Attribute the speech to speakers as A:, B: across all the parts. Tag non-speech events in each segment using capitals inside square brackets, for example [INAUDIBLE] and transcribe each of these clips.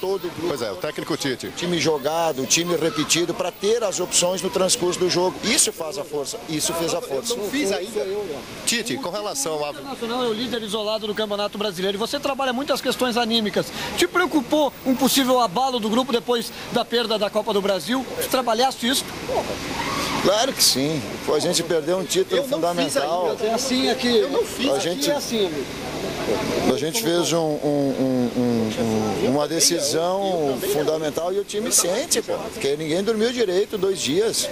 A: todo o grupo.
B: Pois é, o técnico Tite.
A: Time jogado, time repetido, para ter as opções no transcurso do jogo. Isso faz a força, isso fez a força.
B: Não fiz ainda. Tite, com relação a...
C: O Internacional é o líder isolado do Campeonato Brasileiro e você trabalha muito as questões anímicas. Te preocupou um possível abalo do grupo depois da perda da Copa do Brasil? Você trabalhaste isso?
A: Claro que sim. Pô, a gente perdeu um título fundamental.
C: É assim aqui. Eu
A: não fiz. A gente,
C: é assim, amigo.
A: A gente fez um, um, um, uma decisão fundamental e o time sente, pô, porque ninguém dormiu direito dois dias.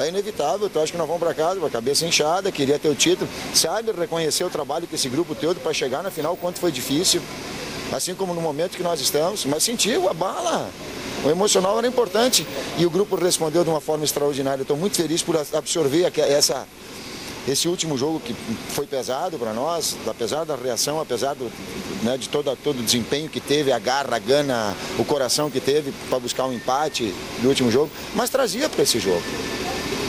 A: É inevitável, tu acha que nós vamos para casa com a cabeça inchada, queria ter o título, sabe reconhecer o trabalho que esse grupo todo para chegar na final, quanto foi difícil, assim como no momento que nós estamos, mas sentiu a bala. O emocional era importante e o grupo respondeu de uma forma extraordinária. Estou muito feliz por absorver essa, esse último jogo que foi pesado para nós, apesar da reação, apesar do, né, de todo, todo o desempenho que teve, a garra, a gana, o coração que teve para buscar um empate no último jogo, mas trazia para esse jogo.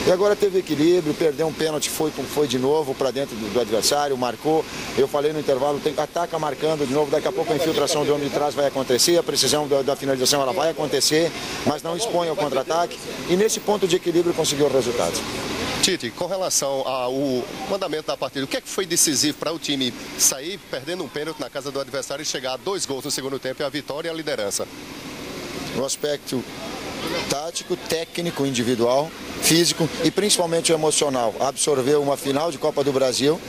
A: E agora teve equilíbrio, perdeu um pênalti, foi, foi de novo para dentro do, do, adversário, marcou. Eu falei no intervalo, tem, ataca marcando de novo, daqui a pouco a infiltração do homem de trás vai acontecer, a precisão da, da finalização ela vai acontecer, mas não expõe ao contra-ataque. E nesse ponto de equilíbrio conseguiu o resultado.
B: Tite, com relação ao mandamento da partida, o que, é que foi decisivo para o time sair perdendo um pênalti na casa do adversário e chegar a dois gols no segundo tempo e a vitória e a liderança?
A: No aspecto tático, técnico, individual, físico e principalmente emocional. Absorveu uma final de Copa do Brasil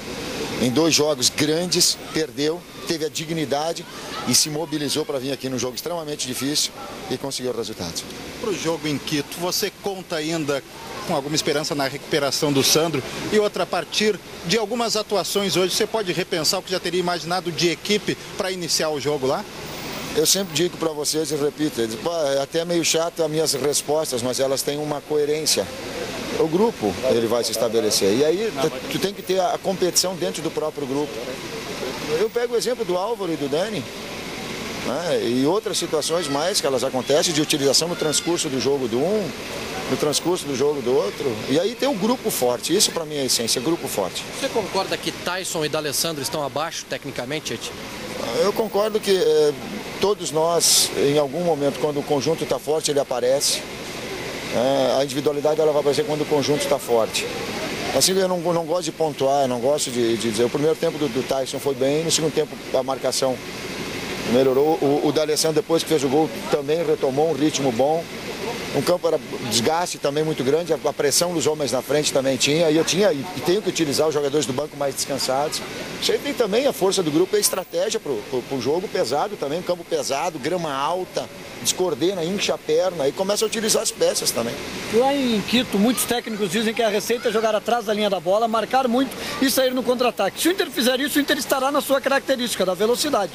A: em dois jogos grandes, perdeu, teve a dignidade e se mobilizou para vir aqui num jogo extremamente difícil e conseguiu o resultado.
D: Para o jogo em Quito, você conta ainda com alguma esperança na recuperação do Sandro e outra a partir de algumas atuações hoje, você pode repensar o que já teria imaginado de equipe para iniciar o jogo lá?
A: Eu sempre digo para vocês e repito, é até meio chato as minhas respostas, mas elas têm uma coerência. O grupo ele vai se estabelecer. E aí tu tem que ter a competição dentro do próprio grupo. Eu pego o exemplo do Álvaro e do Dani. Né, e outras situações mais que elas acontecem de utilização no transcurso do jogo do um, no transcurso do jogo do outro. E aí tem um grupo forte. Isso para mim é a essência, grupo forte.
E: Você concorda que Tyson e D'Alessandro estão abaixo tecnicamente, Eti?
A: Eu concordo que eh, todos nós, em algum momento, quando o conjunto está forte, ele aparece. É, a individualidade ela vai aparecer quando o conjunto está forte. Assim, eu não, não gosto de pontuar, não gosto de, de, dizer. O primeiro tempo do, do Tyson foi bem, no segundo tempo a marcação melhorou. O, o D'Alessandro, depois que fez o gol, também retomou um ritmo bom. O campo era desgaste também muito grande, a pressão dos homens na frente também tinha, e eu tinha e tenho que utilizar os jogadores do banco mais descansados. Aí tem também a força do grupo e a estratégia para o jogo pesado também, um campo pesado, grama alta, descoordena, incha a perna e começa a utilizar as peças também.
C: Lá em Quito, muitos técnicos dizem que a receita é jogar atrás da linha da bola, marcar muito e sair no contra-ataque. Se o Inter fizer isso, o Inter estará na sua característica, da velocidade.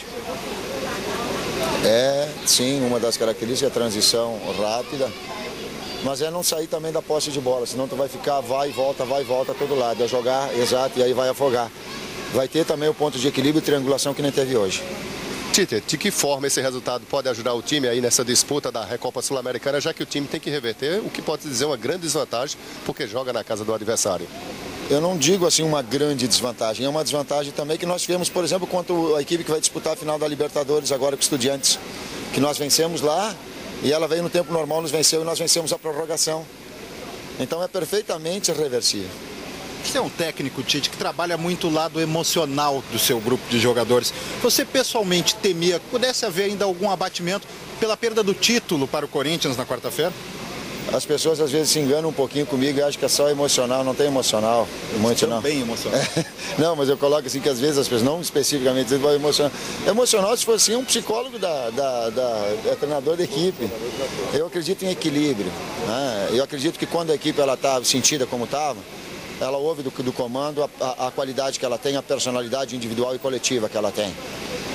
A: É, sim, uma das características é a transição rápida, mas é não sair também da posse de bola, senão tu vai ficar, vai e volta, vai e volta a todo lado, é jogar, exato, e aí vai afogar. Vai ter também o ponto de equilíbrio e triangulação que nem teve hoje.
B: Tite, de que forma esse resultado pode ajudar o time aí nessa disputa da Recopa Sul-Americana, já que o time tem que reverter o que pode dizer uma grande desvantagem, porque joga na casa do adversário?
A: Eu não digo assim uma grande desvantagem, é uma desvantagem também que nós tivemos, por exemplo, quanto a equipe que vai disputar a final da Libertadores agora com Estudiantes, que nós vencemos lá e ela veio no tempo normal, nos venceu e nós vencemos a prorrogação. Então é perfeitamente reversível.
D: Você é um técnico, Tite, que trabalha muito o lado emocional do seu grupo de jogadores. Você pessoalmente temia que pudesse haver ainda algum abatimento pela perda do título para o Corinthians na quarta-feira?
A: As pessoas às vezes se enganam um pouquinho comigo e acham que é só emocional, não tem emocional. Muito não.
D: Bem emocional. É, [LAUGHS]
A: não, mas eu coloco assim que às vezes as pessoas, não especificamente dizendo emocional. Emocional se fosse assim, um psicólogo da, da, da é treinador da equipe. Eu acredito em equilíbrio. Né? Eu acredito que quando a equipe ela está sentida como estava, ela ouve do, do comando a, a, a qualidade que ela tem, a personalidade individual e coletiva que ela tem.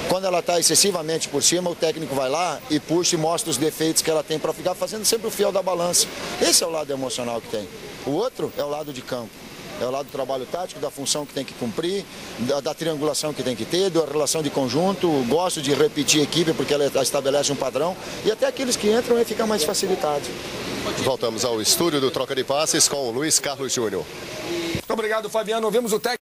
A: Quando ela está excessivamente por cima, o técnico vai lá e puxa e mostra os defeitos que ela tem para ficar fazendo sempre o fiel da balança. Esse é o lado emocional que tem. O outro é o lado de campo. É o lado do trabalho tático, da função que tem que cumprir, da, da, triangulação que tem que ter, da relação de conjunto. Gosto de repetir a equipe porque ela estabelece um padrão. E até aqueles que entram aí fica mais facilitado.
B: Voltamos ao estúdio do Troca de Passes com o Luiz Carlos Júnior.
F: Muito obrigado, Fabiano. Vemos o técnico.